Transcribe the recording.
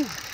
Woo!